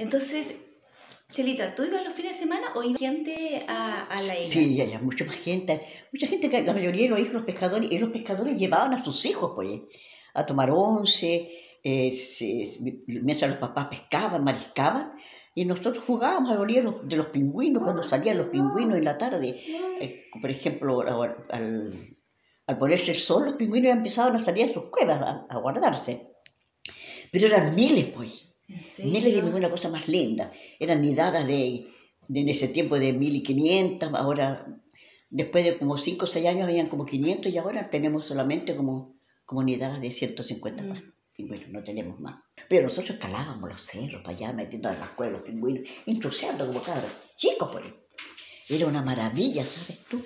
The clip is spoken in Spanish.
Entonces, Chelita, ¿tú ibas los fines de semana o iba gente a, a la isla? Sí, había mucha más gente. Mucha gente, la mayoría de los hijos los pescadores, y los pescadores llevaban a sus hijos, pues, a tomar once, eh, se- mientras los papás pescaban, mariscaban, y nosotros jugábamos a la orilla de los, pingüinos, cuando salían los pingüinos en la tarde. Eh, por ejemplo, al, al- al ponerse el sol, los pingüinos ya empezaban a salir a sus cuevas a, a guardarse. Pero eran miles, pues. Miles de ninguna cosa más linda. Eran nidadas de, de en ese tiempo de 1500, ahora, después de como 5 o 6 años, habían como 500 y ahora tenemos solamente como, como nidadas de 150 Mm. más. Pingüinos, no tenemos más. Pero nosotros escalábamos los cerros para allá, metiendo a las cuevas los pingüinos, intrusiando como cabros. Chicos, pues. Era una maravilla, ¿sabes tú?